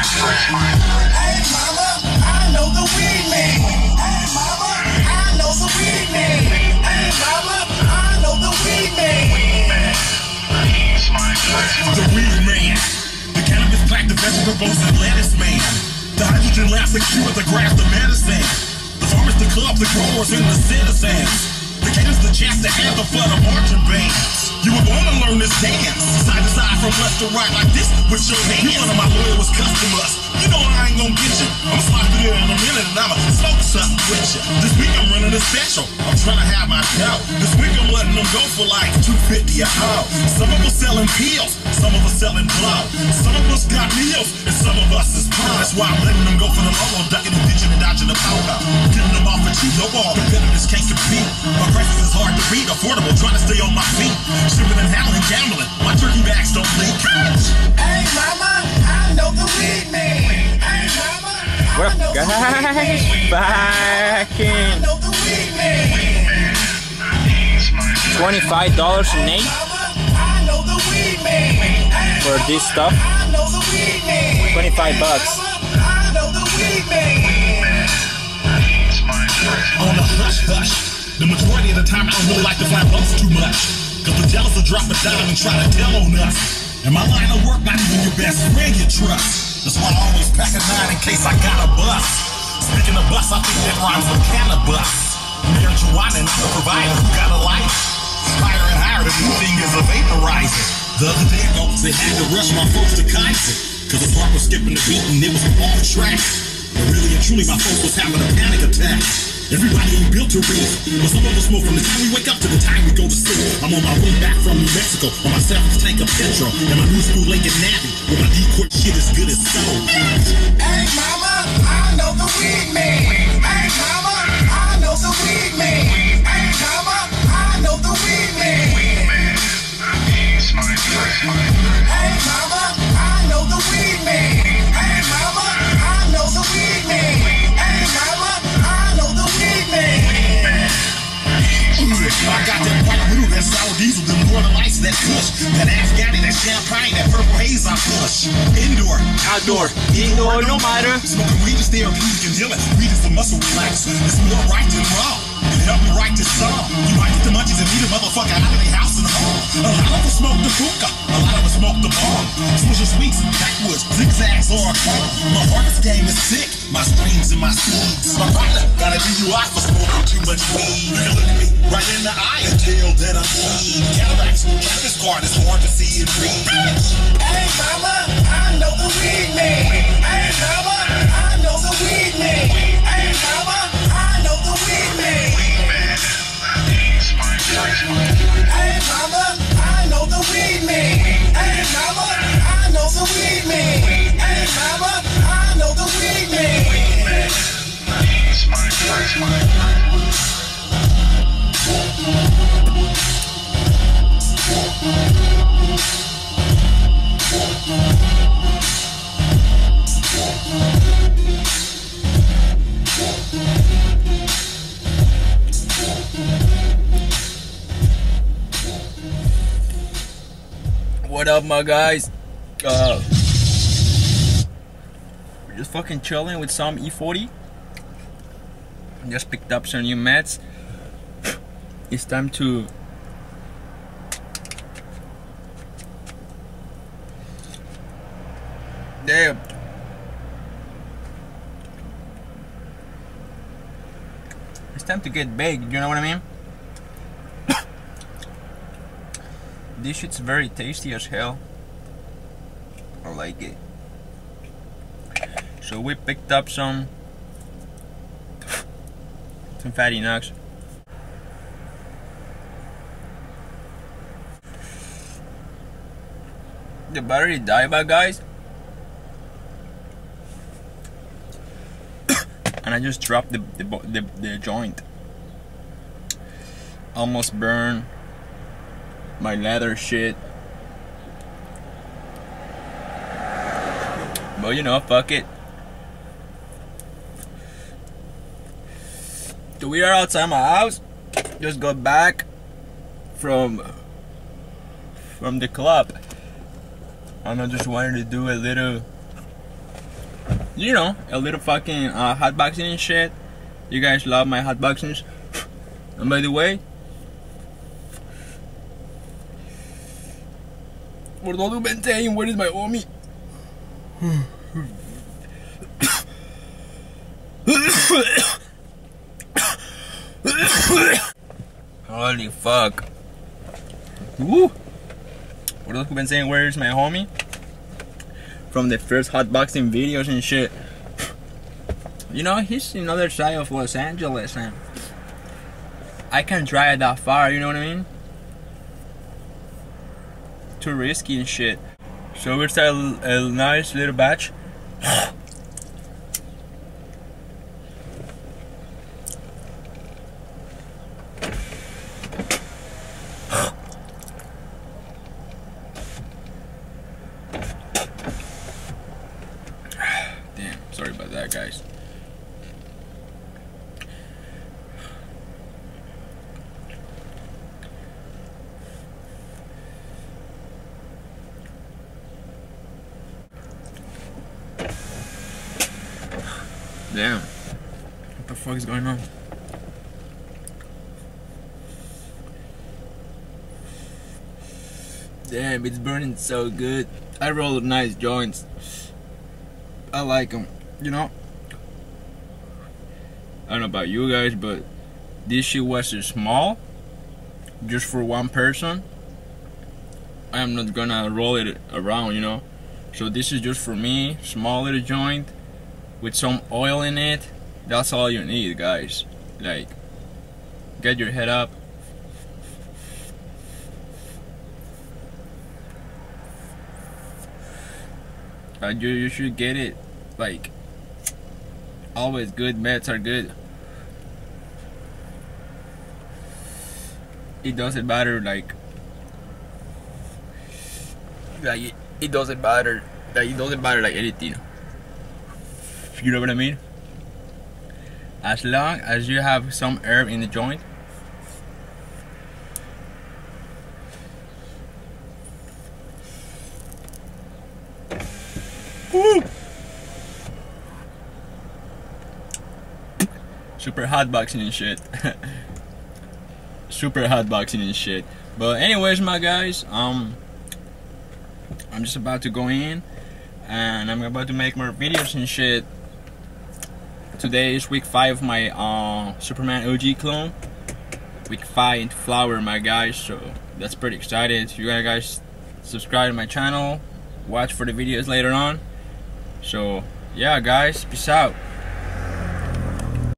Hey mama, I know the weed man. Hey mama, I know the weed man. Hey mama, I know the weed man. The weed man. The cannabis plant, the vegetables, and lettuce man. The hydrogen labs that the grass, the medicine. The farmers, the clubs, the growers, and the citizens. The cannabis, the chance to have the fun of marching band. You were born to learn this dance. Side to side from left to right like this with your hands. You one of my loyalest customers. You know I ain't gonna get you. I'm slide through there in a minute and I'ma smoke something with you. This week I'm running a special. I'm trying to have my doubt. This week I'm letting them go for like 250 a hoe. Some of us selling pills, some of us selling blow. Some of us got meals, and some of us is plow. That's why I'm letting them go for the low. I'm ducking and ditching and dodging the power. Getting them off a cheap, no all competitors can't compete. My prices is hard to beat, affordable, trying to stay on my feet. Shipping and handling, gambling. My turkey bags don't leak. Hey mama, I know the weed man. Hey mama, What I up, know the weed guys? man. Back in know the weed man. twenty-five dollars an eight Mama, I know the weed man. Hey for this stuff. I know the weed man. 25 bucks. Mama, the on a hush hush. The majority of the time, I don't really like to fly bumps too much. Cause the jealous will drop a dime and try to tell on us. And my line of work, not even your best friend you trust. That's why I always pack a nine in case I got a bus. Speaking of bus, I think that rhymes with cannabis. Marijuana and the provider who got a life. Higher and higher, the new is a vaporizer. The other day ago, they had to rush my folks to Kaiser. Cause the park was skipping the beat and it was off track. But really and truly, my folks was having a panic attack. Everybody ain't built to read, but some of us smoke from the time we wake up to the time we go to sleep. I'm on my way back from New Mexico on my seventh tank of petrol and my new school Lincoln Navy, where my decoy shit is good as sold. Hey mama, I know the weed man. Hey mama, I know the weed man. That kush, that Afghani, that champagne, that purple haze I push. Indoor, Outdoor, indoor, no matter. Smoking weed is therapeutic and healing. Weed is the muscle relax. It's more right than wrong. It helped me write this song. You might get the munchies and need a motherfucker out of their house and home. A lot of us smoke the hookah. A lot of us smoke the bomb. Swisher sweets, backwoods, zigzags, or a cone. My harvest game is sick. My streams and my seeds. My partner got a DUI for smoking too much weed. You can look at me right in the eye and tell that I'm weed. Cataracts, cannabis card is hard to see and read. Up, my guys? Uh, we're just fucking chilling with some E40. Just picked up some new mats. It's time to. Damn. It's time to get big, you know what I mean? This shit's very tasty as hell. I like it. So we picked up some some fatty nugs. The battery died back guys. and I just dropped the the, the the joint. Almost burned my leather shit. But you know, fuck it. So we are outside my house. Just got back from from the club. And I just wanted to do a little you know, a little fucking uh, hotboxing and shit. You guys love my hotboxings. And by the way, Who've been saying, where is my homie? Holy fuck. Woo! For those who've been saying, where's my homie? From the first hotboxing videos and shit. You know, he's another side of Los Angeles and I can't drive that far, you know what I mean? Too risky and shit. So we start a, a nice little batch. Damn, sorry about that, guys. Damn. What the fuck is going on? Damn, it's burning so good. I roll nice joints. I like them, you know? I don't know about you guys, but this shit was small, just for one person. I'm not gonna roll it around, you know? So this is just for me, small little joint with some oil in it. That's all you need, guys. Like, get your head up. Uh, you, you should get it. Like, always good meds are good. It doesn't matter, like, like it, it doesn't matter. Like, it doesn't matter like anything. You know what I mean? As long as you have some herb in the joint. Super hot boxing and shit. Super hot boxing and shit. But anyways, my guys, um, I'm just about to go in, and I'm about to make more videos and shit today is week five of my uh, Superman OG clone. Week five into flower, my guys. So that's pretty excited. You guys subscribe to my channel, watch for the videos later on. So yeah, guys, peace out.